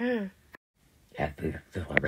うん。やってる人が